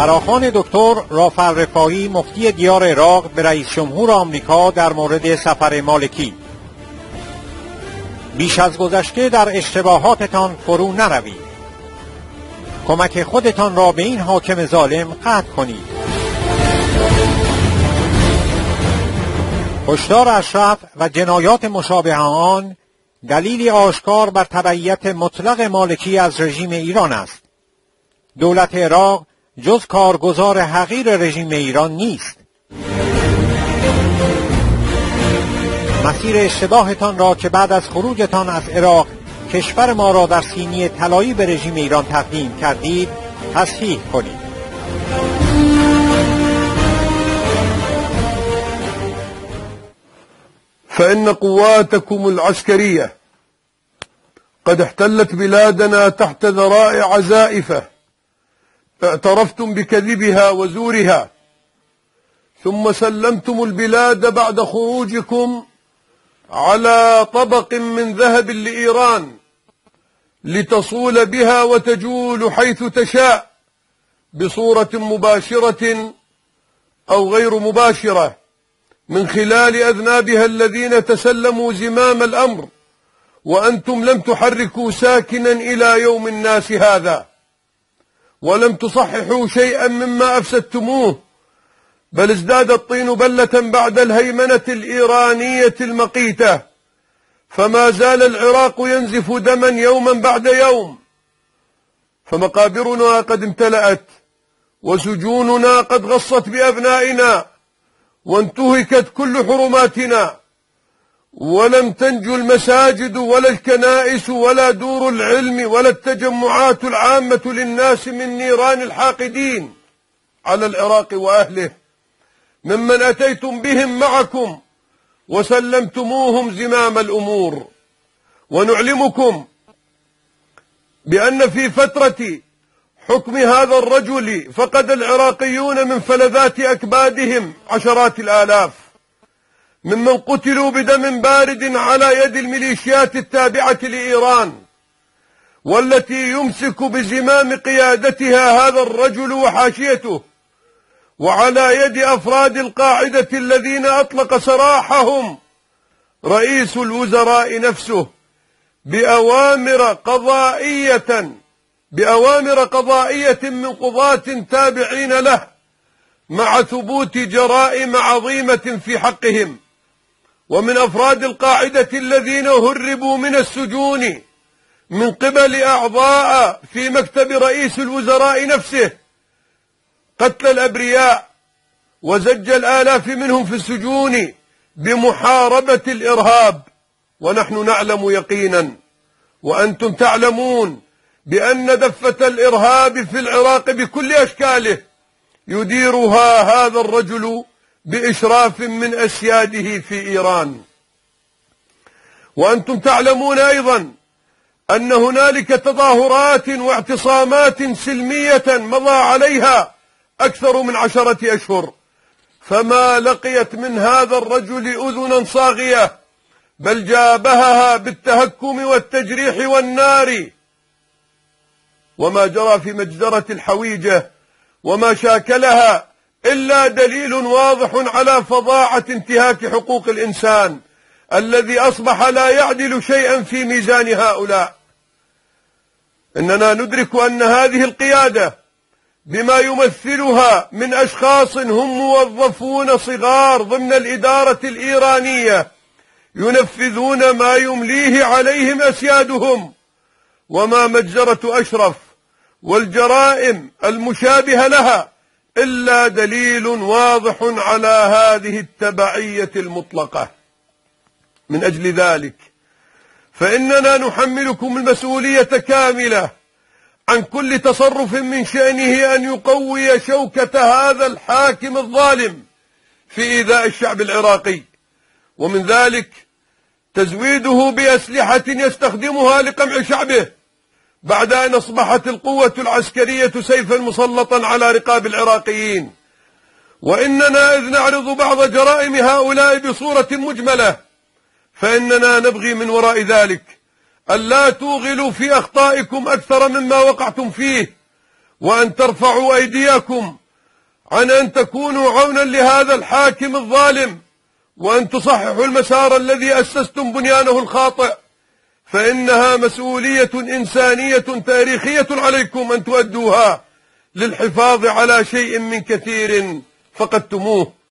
فراخوان دکتر رافع الرفاعی مفتی دیار عراق به رئیس جمهور آمریکا در مورد سفر مالکی. بیش از گذشته در اشتباهاتتان فرو نروید. کمک خودتان را به این حاکم ظالم قطع کنید. کشتار اشرف و جنایات مشابه آن دلیلی آشکار بر تبعیت مطلق مالکی از رژیم ایران است. دولت عراق جز کارگزار حقیر رژیم ایران نیست. مسیر اشتباهتان را که بعد از خروجتان از عراق کشور ما را در سینی طلایی به رژیم ایران تقدیم کردید تصحیح کنید. فإن قواتكم العسكرية قد احتلت بلادنا تحت ذرائع زائفة. اعترفتم بكذبها وزورها ثم سلمتم البلاد بعد خروجكم على طبق من ذهب لإيران لتصول بها وتجول حيث تشاء بصورة مباشرة أو غير مباشرة من خلال أذنابها الذين تسلموا زمام الأمر وأنتم لم تحركوا ساكنا إلى يوم الناس هذا. ولم تصححوا شيئا مما أفسدتموه بل ازداد الطين بلة بعد الهيمنة الإيرانية المقيتة فما زال العراق ينزف دما يوما بعد يوم. فمقابرنا قد امتلأت وسجوننا قد غصت بأبنائنا وانتهكت كل حرماتنا. ولم تنجو المساجد ولا الكنائس ولا دور العلم ولا التجمعات العامة للناس من نيران الحاقدين على العراق وأهله. ممن أتيتم بهم معكم وسلمتموهم زمام الأمور. ونعلمكم بأن في فترة حكم هذا الرجل فقد العراقيون من فلذات أكبادهم عشرات الآلاف. ممن قتلوا بدم بارد على يد الميليشيات التابعة لإيران والتي يمسك بزمام قيادتها هذا الرجل وحاشيته وعلى يد أفراد القاعدة الذين أطلق سراحهم رئيس الوزراء نفسه بأوامر قضائية بأوامر قضائية من قضاة تابعين له مع ثبوت جرائم عظيمة في حقهم. ومن أفراد القاعدة الذين هربوا من السجون من قبل أعضاء في مكتب رئيس الوزراء نفسه قتل الأبرياء وزج الآلاف منهم في السجون بمحاربة الإرهاب. ونحن نعلم يقينا وأنتم تعلمون بأن دفة الإرهاب في العراق بكل أشكاله يديرها هذا الرجل بإشراف من أسياده في إيران. وأنتم تعلمون أيضا أن هنالك تظاهرات واعتصامات سلمية مضى عليها أكثر من عشرة أشهر. فما لقيت من هذا الرجل أذنا صاغية بل جابهها بالتهكم والتجريح والنار. وما جرى في مجزرة الحويجة وما شاكلها إلا دليل واضح على فظاعة انتهاك حقوق الإنسان الذي أصبح لا يعدل شيئا في ميزان هؤلاء. إننا ندرك أن هذه القيادة بما يمثلها من أشخاص هم موظفون صغار ضمن الإدارة الإيرانية ينفذون ما يمليه عليهم أسيادهم وما مجزرة أشرف والجرائم المشابهة لها إلا دليل واضح على هذه التبعية المطلقة. من أجل ذلك فإننا نحملكم المسؤولية كاملة عن كل تصرف من شأنه أن يقوي شوكة هذا الحاكم الظالم في إيذاء الشعب العراقي. ومن ذلك تزويده بأسلحة يستخدمها لقمع شعبه. بعد أن أصبحت القوة العسكرية سيفا مسلطا على رقاب العراقيين. وإننا إذ نعرض بعض جرائم هؤلاء بصورة مجملة فإننا نبغي من وراء ذلك ألا توغلوا في أخطائكم أكثر مما وقعتم فيه وأن ترفعوا أيديكم عن أن تكونوا عونا لهذا الحاكم الظالم وأن تصححوا المسار الذي أسستم بنيانه الخاطئ. فإنها مسؤولية إنسانية تاريخية عليكم أن تؤدوها للحفاظ على شيء من كثير فقدتموه.